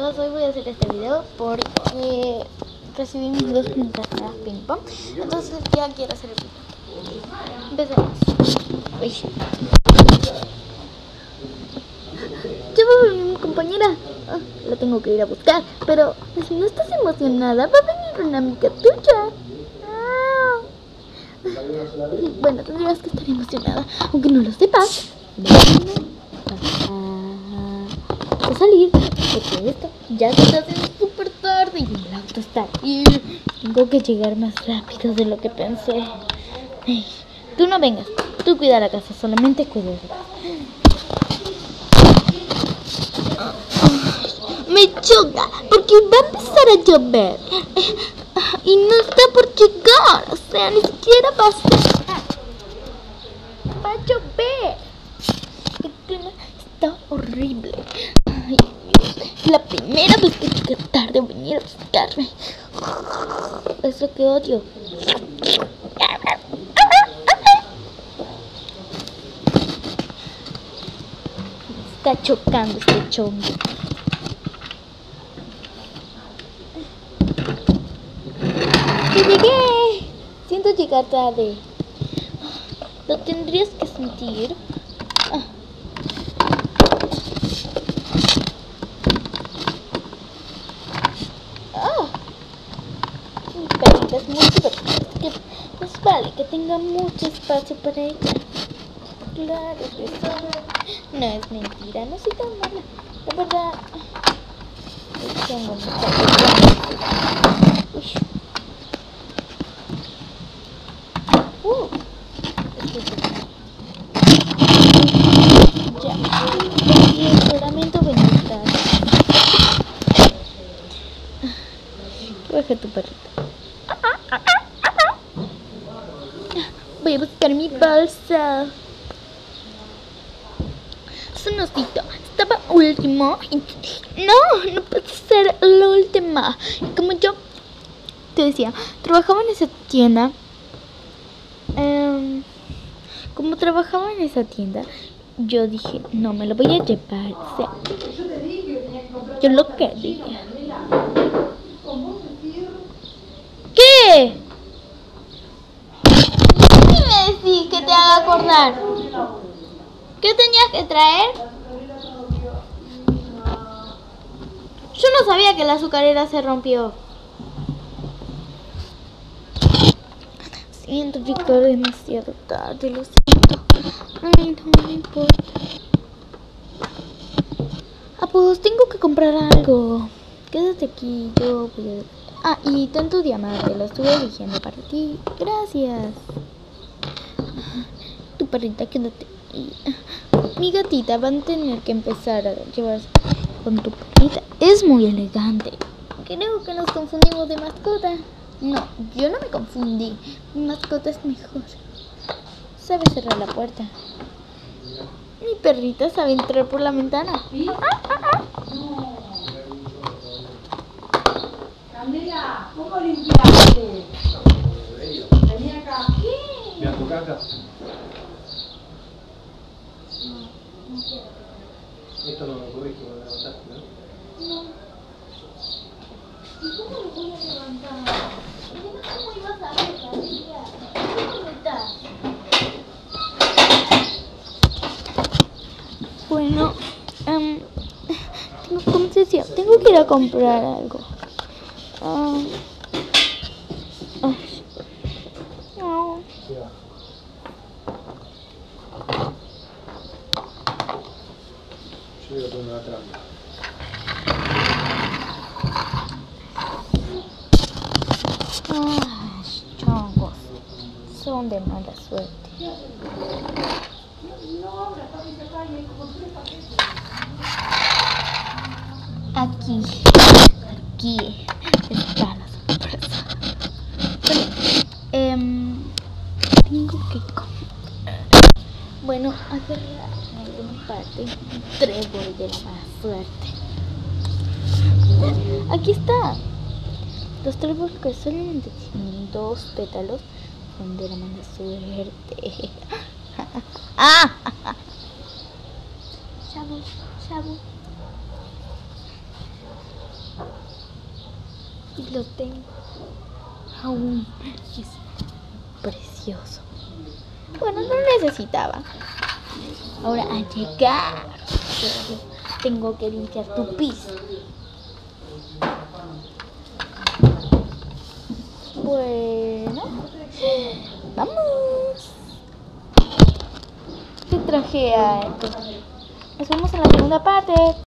hoy voy a hacer este video porque recibí mis dos pintadas ping pong. Entonces ya quiero hacer el video. Empecemos. Uy. Venir mi compañera. Ah, la tengo que ir a buscar. Pero si no estás emocionada, va a venir una amiga tuya. Ah. Bueno, tendrías que estar emocionada, aunque no lo sepas. a salir porque esto ya se está haciendo súper tarde y el auto está ahí. Tengo que llegar más rápido de lo que pensé. Ey, tú no vengas, tú cuida la casa, solamente cuida la casa. Me choca porque va a empezar a llover y no está por llegar, o sea, ni siquiera va. Va a llover. El clima está horrible. La primera vez que llegué tarde a venir a buscarme. Es lo que odio. Está chocando este chongo. ¡Que llegué! Siento llegar tarde. Lo tendrías que sentir. Ah. Muy divertida. Que más vale que tenga mucho espacio para ella. Claro que. No es mentira, no soy tan mala. La verdad. Tengo mucha. Uh. Ya. El juramento. Baja tu perrito. Voy buscar mi bolsa. Sonosito, estaba último. dije, No, no puede ser la última. Como yo te decía, trabajaba en esa tienda. em, como trabajaba en esa tienda, yo dije, no me lo voy a llevar. O sea, yo lo quería. ¿Qué? ¿Qué me decís que te haga acordar? ¿Qué tenías que traer? Yo no sabía que la azucarera se rompió. Siento llegar demasiado tarde, lo siento. Ay, no me importa. Ah, pues tengo que comprar algo. Quédate aquí, yo voy. Ah, y ten tu diamante, lo estuve eligiendo para ti. Gracias. Tu perrita, quédate. Mi gatita van a tener que empezar a llevarse con tu perrita. Es muy elegante. Creo que nos confundimos de mascota. No, yo no me confundí. Mi mascota es mejor. Sabe cerrar la puerta. Mi perrita sabe entrar por la ventana. Candela, ¿cómo limpiaste? Vení acá. Mira tu Esto no lo corrige, lo levantaste, ¿no? ¿Y cómo lo voy a levantar? ¿Cómo ibas a ver, Camila? ¿Dónde estás? Bueno, em, tengo, ¿cómo se decía? Tengo que ir a comprar algo. Ah. Ay. No. Chongos. Son de mala suerte. Aquí, aquí está la sorpresa. Bueno, em, tengo que comprar. Bueno, agarrar en alguna parte un trébol de la mala suerte. Aquí está. Los tréboles que solamente tienen dos pétalos son de la mala suerte. ¡Ah! Shabu, shabu. Y lo tengo. Aún es precioso. Bueno, no necesitaba. Ahora a llegar. Tengo que limpiar tu piso. Bueno, vamos. Te traje a Nos vemos en la segunda parte.